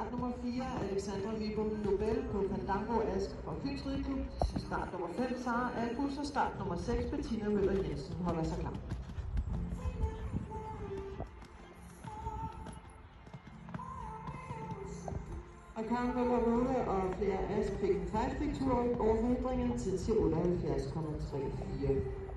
Start nummer 4, Alexandra Vibum Nobel på Fandango Ask fra Fyns Rideklub. Start nummer 5, Sara Albus. Og start nummer 6, Bettina Møller Jensen holder sig klar. Og Karen Røde og flere Ask fik en fejlstiktur over hindringen tid til 78,34.